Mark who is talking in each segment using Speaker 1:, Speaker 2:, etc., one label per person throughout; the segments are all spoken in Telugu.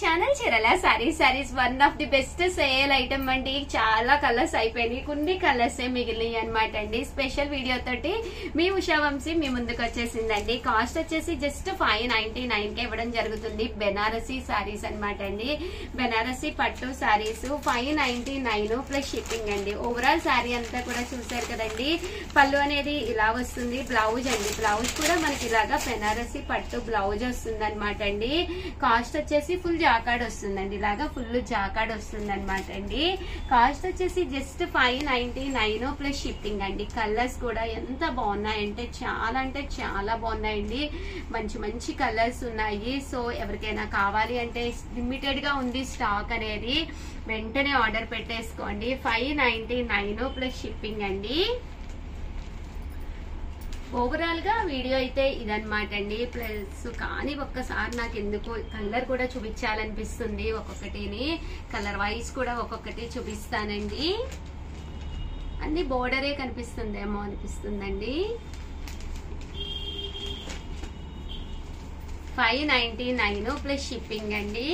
Speaker 1: Channel Chirala? Saris saris one of the best sale item అండి. చాలా కలర్స్ అయిపోయినాయి. కొన్ని కలర్స్ మిగిలినాయి అనమాట అండి. స్పెషల్ వీడియో తోటి మీ ఉషా వంశీ మీ ముందుకు వచ్చేసిందండి. కాస్ట్ వచ్చేసి జస్ట్ ఫైవ్ నైన్టీ నైన్కి ఇవ్వడం జరుగుతుంది. బెనారసీ సారీస్ అనమాట అండి. బెనారసీ పట్టు saris five ninety nine plus shipping అండి. ఓవరాల్ సారీ అంతా కూడా చూసారు కదండి. పళ్ళు అనేది ఇలా వస్తుంది. బ్లౌజ్ అండి. బ్లౌజ్ కూడా మనకి ఇలాగా బెనారసీ పట్టు బ్లౌజ్ వస్తుంది అనమాట అండి. కాస్ట్ వచ్చేసి ఫుల్ జాకాడ్ వస్తుందండి. ఇలాగా ఫుల్ జాకాడ్ వస్తుంది అనమాట అండి. కాస్ట్ వచ్చేసి just five ninety nine plus shipping అండి. కలర్స్ కూడా ఎంత బాగున్నాయంటే చాలా అంటే చాలా బాగున్నాయండి. మంచి మంచి కలర్స్ ఉన్నాయి. సో ఎవరికైనా కావాలి అంటే లిమిటెడ్గా ఉంది స్టాక్ అనేది వెంటనే ఆర్డర్ పెట్టేసుకోండి. Five ninety nine plus shipping అండి. ఓవరాల్గా వీడియో అయితే ఇదన్నమాట అండి. ప్లస్ కానీ ఒక్కసారి నాకు ఎందుకు కలర్ కూడా చూపించాలనిపిస్తుంది ఒక్కొక్కటిని. కలర్ వైజ్ కూడా ఒక్కొక్కటి చూపిస్తానండి. అన్ని బోర్డరే కనిపిస్తుందేమో అనిపిస్తుందండి. Five ninety nine plus shipping అండి.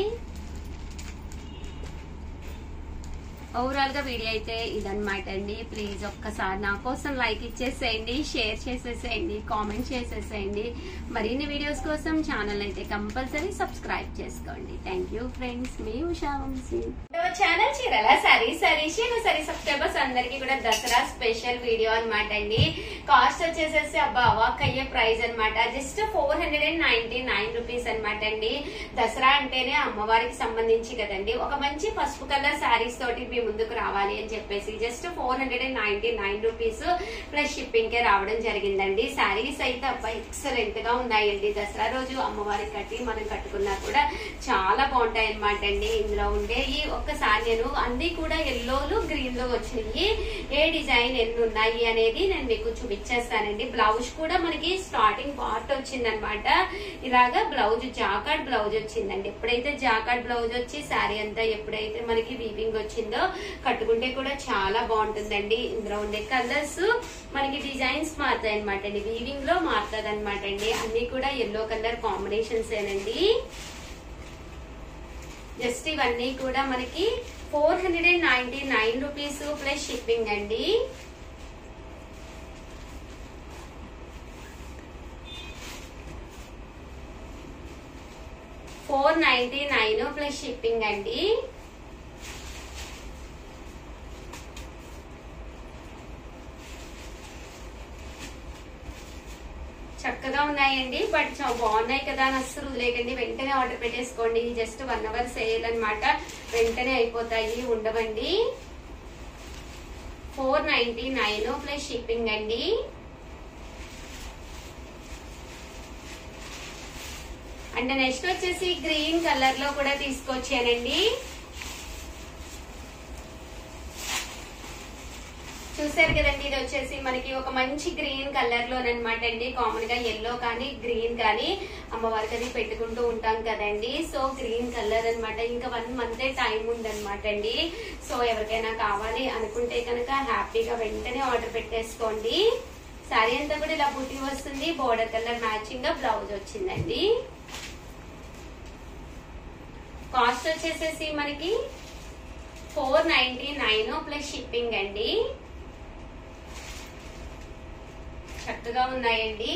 Speaker 1: ఓవరాల్గా వీడియో అయితే ఇదనమాట అండి. ప్లీజ్ ఒక్కసారి నా కోసం లైక్ ఇచ్చేసేయండి షేర్ చేసేసేయండి కామెంట్ చేసేసేయండి. మరిన్ని వీడియోస్ కోసం ఛానల్ అయితే కంపల్సరీ సబ్స్క్రైబ్ చేసుకోండి. థ్యాంక్ యూ ఫ్రెండ్స్ మీ ఉషా వంశీ. ఛానల్ చీరల సరీ సరీ చీర సరీ సబ్స్క్రైబర్స్ అందరికి కూడా దసరా స్పెషల్ వీడియో అనమాట అండి. కాస్ట్ వచ్చేసేసి అబ్బా అవాక్ అయ్యే ప్రైస్ అనమాట just four hundred and ninety nine rupees అనమాట అండి. దసరా అంటేనే అమ్మవారికి సంబంధించి కదండి. ఒక మంచి పసుపు కలర్ శారీస్ తోటి ముందుకు రావాలి అని చెప్పేసి just four hundred and ninety nine rupees plus shipping కే రావడం జరిగిందండి. శారీస్ అయితే అబ్బాయి ఎక్సలెంట్గా ఉన్నాయండి. దసరా రోజు అమ్మవారికి కట్టి మనం కట్టుకున్నా కూడా చాలా బాగుంటాయి అనమాట అండి. ఇందులో ఉండే ఈ ఒక్కసారి నేను అన్ని కూడా ఎల్లోలు గ్రీన్లో వచ్చినాయి. ఏ డిజైన్ ఎన్ని ఉన్నాయి అనేది నేను మీకు చూపించేస్తానండి. బ్లౌజ్ కూడా మనకి స్టార్టింగ్ పార్ట్ వచ్చిందనమాట ఇలాగా బ్లౌజ్ జాకాడ్ బ్లౌజ్ వచ్చిందండి. ఎప్పుడైతే జాకాడ్ బ్లౌజ్ వచ్చి శారీ అంతా ఎప్పుడైతే మనకి వీవింగ్ వచ్చిందో కట్టుకుంటే కూడా చాలా బాగుంటుందండి. ఇందులో ఉండే కలర్స్ మనకి డిజైన్స్ మారుతాయి అనమాట అండి. వీవింగ్లో మారుతుంది అనమాట అండి. అన్ని కూడా ఎల్లో కలర్ కాంబినేషన్స్ ఏనండి. జస్ట్ ఇవన్నీ కూడా మనకి four hundred and ninety nine rupees plus shipping అండి. Four ninety nine plus shipping అండి చక్కగా ఉన్నాయండి బట్ చాలా బాగున్నాయి కదా అని అస్సలు వదిలేకండి వెంటనే ఆర్డర్ పెట్టేసుకోండి. జస్ట్ వన్ అవర్ సేల్ అనమాట వెంటనే అయిపోతాయి ఉండవండి. Four ninety nine plus shipping అండి అంటే నెక్స్ట్ వచ్చేసి గ్రీన్ కలర్లో కూడా తీసుకొచ్చానండి. చూసారు కదండి ఇది వచ్చేసి మనకి ఒక మంచి గ్రీన్ కలర్ లోనమాట అండి. కామన్గా ఎల్లో కానీ గ్రీన్ కానీ అమ్మవారికి అది పెట్టుకుంటూ ఉంటాం కదండి. సో గ్రీన్ కలర్ అనమాట ఇంకా వన్ మంత్ టైం ఉందనమాట అండి. సో ఎవరికైనా కావాలి అనుకుంటే కనుక హ్యాపీగా వెంటనే ఆర్డర్ పెట్టేసుకోండి. శారీ అంతా కూడా ఇలా బుట్టి వస్తుంది. బోర్డర్ కలర్ మ్యాచింగ్గా బ్లౌజ్ వచ్చిందండి. కాస్ట్ వచ్చేసేసి మనకి four ninety nine plus shipping అండి. చక్కగా ఉన్నాయండి.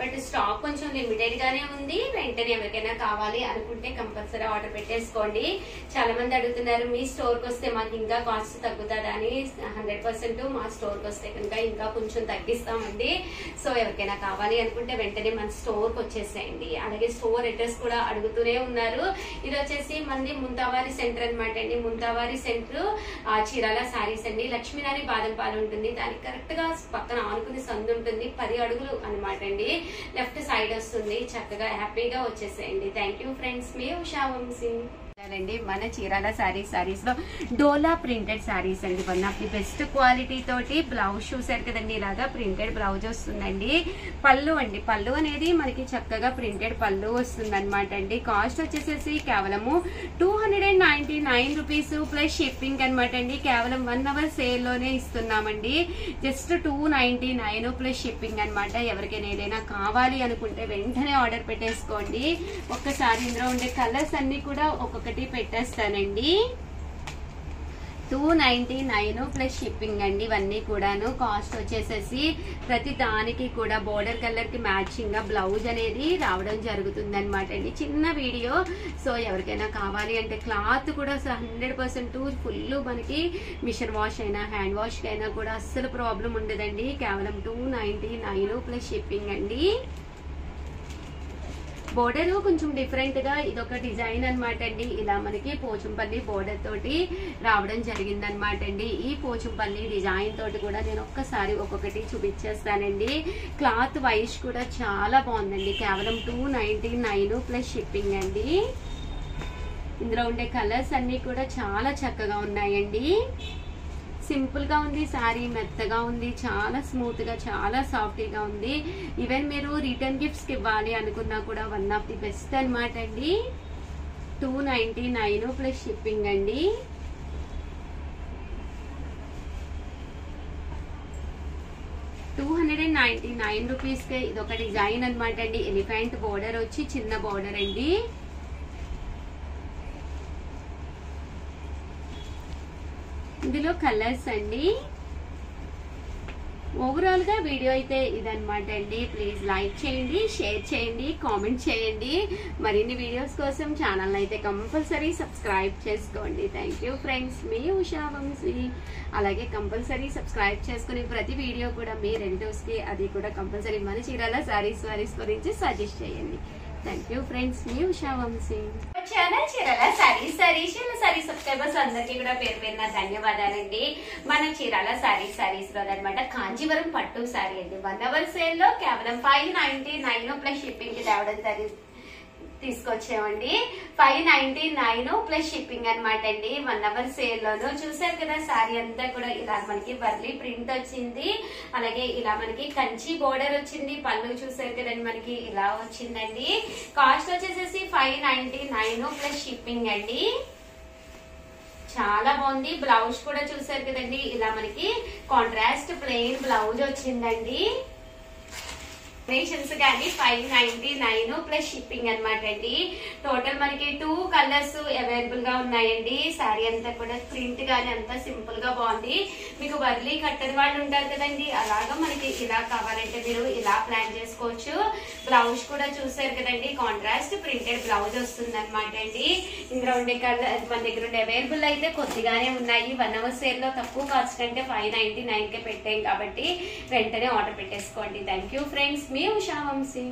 Speaker 1: బట్ స్టాక్ కొంచెం లిమిటెడ్ గానే ఉంది. వెంటనే ఎవరికైనా కావాలి అనుకుంటే కంపల్సరీ ఆర్డర్ పెట్టేసుకోండి. చాలా మంది అడుగుతున్నారు మీ స్టోర్కి వస్తే మాకు ఇంకా కాస్ట్ తగ్గుతుందా? అని హండ్రెడ్ పర్సెంట్ మా స్టోర్కి వస్తే కనుక ఇంకా కొంచెం తగ్గిస్తామండి. సో ఎవరికైనా కావాలి అనుకుంటే వెంటనే మన స్టోర్కి వచ్చేసేయండి. అలాగే స్టోర్ అడ్రస్ కూడా అడుగుతూనే ఉన్నారు. ఇది వచ్చేసి మంది ముంతావారి సెంటర్ అనమాట అండి. ముంతావారి సెంటర్ చీరాల సారీస్ అండి. లక్ష్మీనారి బాదంపాలు ఉంటుంది. దానికి కరెక్ట్గా పక్కన ఆనుకుని సందు ఉంటుంది. పది అడుగులు అనమాట అండి. లెఫ్ట్ సైడ్ వస్తుంది. చక్కగా హ్యాపీగా వచ్చేసేయండి. థ్యాంక్ యూ ఫ్రెండ్స్ మీ ఉషా వంశీ. అండి మన చీరాల శారీ శారీస్లో డోలా ప్రింటెడ్ శారీస్ అండి. One of the best quality తోటి బ్లౌజ్ చూసారు కదండి. ఇలాగా ప్రింటెడ్ బ్లౌజ్ వస్తుందండి. పళ్ళు అండి. పళ్ళు అనేది మనకి చక్కగా ప్రింటెడ్ పళ్ళు వస్తుంది అనమాట అండి. కాస్ట్ వచ్చేసేసి కేవలము two hundred and ninety nine rupees plus shipping అనమాట అండి. కేవలం వన్ అవర్ సేల్లోనే ఇస్తున్నామండి. Just two nine plus shipping అనమాట ఎవరికైనా ఏదైనా కావాలి అనుకుంటే వెంటనే ఆర్డర్ పెట్టేసుకోండి. ఒక్కసారి ఇందులో ఉండే కలర్స్ అన్ని కూడా ఒకటి పెట్టేస్తానండి. Two ninety nine plus shipping అండి ఇవన్నీ కూడాను. కాస్ట్ వచ్చేసేసి ప్రతి దానికి కూడా బోర్డర్ కలర్కి మ్యాచింగ్గా బ్లౌజ్ అనేది రావడం జరుగుతుంది అనమాట అండి. చిన్న వీడియో. సో ఎవరికైనా కావాలి అంటే క్లాత్ కూడా హండ్రెడ్ పర్సెంట్ ఫుల్ మనకి మిషన్ వాష్ అయినా హ్యాండ్ వాష్ అయినా కూడా అస్సలు ప్రాబ్లం ఉండదండి. కేవలం two ninety nine plus shipping అండి. బోర్డర్ కొంచెం డిఫరెంట్గా ఇదొక డిజైన్ అన్నమాట అండి. ఇలా మనకి పోచంపల్లి బోర్డర్ తోటి రావడం జరిగింది అనమాట అండి ఈ పోచంపల్లి డిజైన్ తోటి కూడా నేను ఒక్కసారి ఒక్కొక్కటి చూపించేస్తానండి. క్లాత్ వైజ్ కూడా చాలా బాగుందండి. కేవలం టూ నైన్ ప్లస్ షిప్పింగ్ అండి. ఇందులో ఉండే కలర్స్ అన్ని కూడా చాలా చక్కగా ఉన్నాయండి. సింపుల్గా ఉంది శారీ మెత్తగా ఉంది చాలా స్మూత్గా చాలా సాఫ్ట్గా ఉంది. ఈవెన్ మీరు రిటర్న్ గిఫ్ట్స్కి ఇవ్వాలి అనుకున్నా కూడా వన్ ఆఫ్ ది బెస్ట్ అనమాట అండి. Two ninety nine plus shipping అండి. Two hundred and ninety nine రూపీస్కి ఇది ఒక డిజైన్ అనమాట అండి. ఎలిఫెంట్ బోర్డర్ వచ్చి చిన్న బార్డర్ అండి. ఇందులో కలర్స్ అండి. ఓవరాల్గా వీడియో అయితే ఇదనమాట అండి. ప్లీజ్ లైక్ చేయండి షేర్ చేయండి కామెంట్ చేయండి. మరిన్ని వీడియోస్ కోసం ఛానల్ అయితే కంపల్సరీ సబ్స్క్రైబ్ చేసుకోండి. థ్యాంక్ యూ ఫ్రెండ్స్ మీ ఉషా వంశీ. అలాగే కంపల్సరీ సబ్స్క్రైబ్ చేసుకుని ప్రతి వీడియో కూడా మీ రెంటోస్ అది కూడా కంపల్సరీ మన చీరాల సారీస్ వారీస్ గురించి సజెస్ట్ చేయండి. థ్యాంక్ యూ ఫ్రెండ్స్ మీ Usha Vamsi. Channel Chirala saris saris Chirala sorry subscribers అందరికీ కూడా పేరు పేరున ధన్యవాదాలండి. మన చీరాల సారీ సారీస్లో అనమాట కాంజీవరం పట్టు సారీ అండి. వన్ అవర్ సేల్లో కేవలం ఫైవ్ నైన్టీ నైన్ ప్లస్ షిప్పింగ్కి తేవడం జరిగింది. తీసుకొచ్చామండి five ninety nine plus shipping అనమాట అండి. వన్ అవర్ సేల్ లోను. చూసారు కదా సారీ అంతా కూడా ఇలా మనకి వర్లీ ప్రింట్ వచ్చింది. అలాగే ఇలా మనకి కంచి బోర్డర్ వచ్చింది. పళ్ళు చూసారు కదండి మనకి ఇలా వచ్చిందండి. కాస్ట్ వచ్చేసేసి five ninety nine plus shipping అండి. చాలా బాగుంది. బ్లౌజ్ కూడా చూసారు కదండి. ఇలా మనకి కాంట్రాస్ట్ ప్లెయిన్ బ్లౌజ్ వచ్చిందండి. కాంబినేషన్స్ కానీ five ninety nine plus shipping అనమాట అండి. టోటల్ మనకి టూ కలర్స్ అవైలబుల్గా ఉన్నాయండి. శారీ అంతా కూడా ప్రింట్ గానీ అంతా సింపుల్గా బాగుంది. మీకు వర్లీ కట్టని వాళ్ళు ఉంటారు కదండి అలాగా మనకి ఇలా కావాలంటే మీరు ఇలా ప్లాన్ చేసుకోవచ్చు. బ్లౌజ్ కూడా చూసారు కదండి కాంట్రాస్ట్ ప్రింటెడ్ బ్లౌజ్ వస్తుంది అనమాట అండి. ఇందులో ఉండే కలర్ మన దగ్గర ఉండే అవైలబుల్ అయితే కొద్దిగానే ఉన్నాయి. వన్ అవర్ సేల్లో తక్కువ కాస్ట్ కంటే ఫైవ్ నైన్టీ నైన్ కే పెట్టాం కాబట్టి వెంటనే ఆర్డర్ పెట్టేసుకోండి. థ్యాంక్ యూ ఫ్రెండ్స్ మీ ఉషా వంశీ